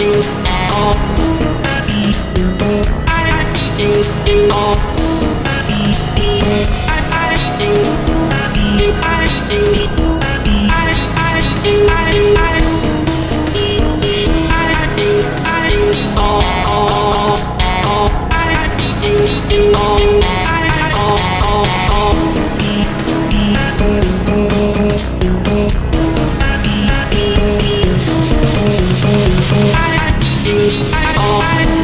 Oh on.